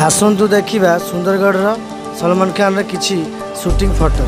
ଆସନ୍ତୁ ଦେଖିବା ସୁନ୍ଦରଗଡ଼ର ସଲମାନ ଖାନର କିଛି ସୁଟିଂ ଫଟୋ